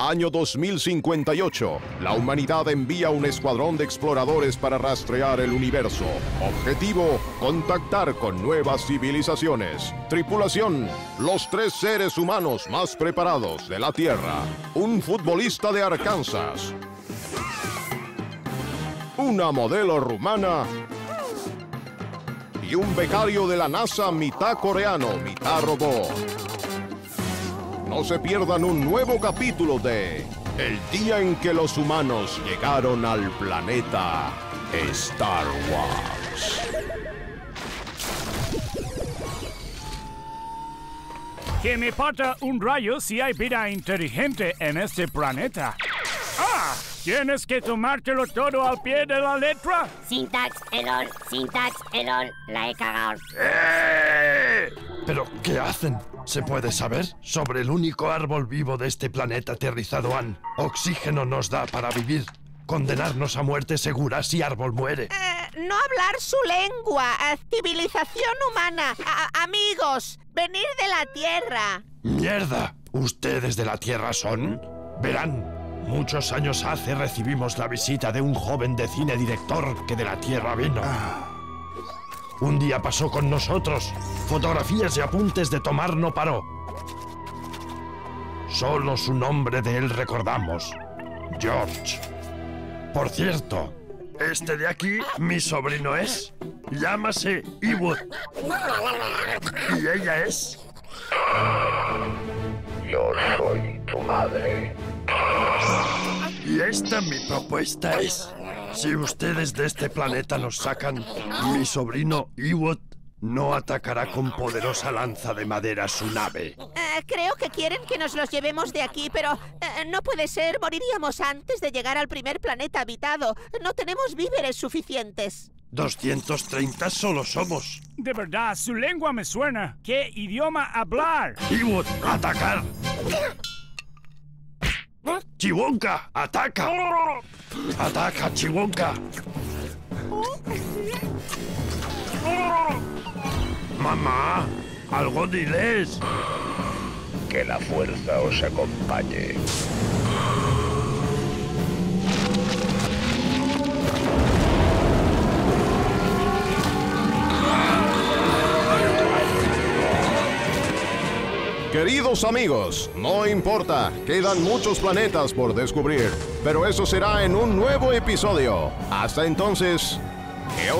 Año 2058. La humanidad envía un escuadrón de exploradores para rastrear el universo. Objetivo, contactar con nuevas civilizaciones. Tripulación, los tres seres humanos más preparados de la Tierra. Un futbolista de Arkansas. Una modelo rumana. Y un becario de la NASA mitad coreano, mitad robot. No se pierdan un nuevo capítulo de El día en que los humanos llegaron al planeta Star Wars. Que me parta un rayo si hay vida inteligente en este planeta. ¡Ah! ¿Tienes que tomártelo todo al pie de la letra? Syntax, error, syntax, error, la he cagado. ¿Pero qué hacen? ¿Se puede saber? Sobre el único árbol vivo de este planeta aterrizado han. Oxígeno nos da para vivir. Condenarnos a muerte segura si árbol muere. Eh, no hablar su lengua. eh, civilización humana. A- amigos, venir de la Tierra. ¡Mierda! ¿Ustedes de la Tierra son? Verán, muchos años hace recibimos la visita de un joven de cine director que de la Tierra vino. Un día pasó con nosotros. Fotografías y apuntes de tomar no paró. Solo su nombre de él recordamos. George. Por cierto, este de aquí, mi sobrino es. Llámase Ewood. Y ella es... Yo soy tu madre. Y esta mi propuesta es, si ustedes de este planeta nos sacan, mi sobrino Ewot no atacará con poderosa lanza de madera su nave. Eh, creo que quieren que nos los llevemos de aquí, pero eh, no puede ser. Moriríamos antes de llegar al primer planeta habitado. No tenemos víveres suficientes. 230 solo somos. De verdad, su lengua me suena. ¿Qué idioma hablar? Ewot, atacar. Chiwonka, ataca. Ataca, Chiwonka. Mamá, algo diles. Que la fuerza os acompañe. Queridos amigos, no importa, quedan muchos planetas por descubrir, pero eso será en un nuevo episodio. Hasta entonces, que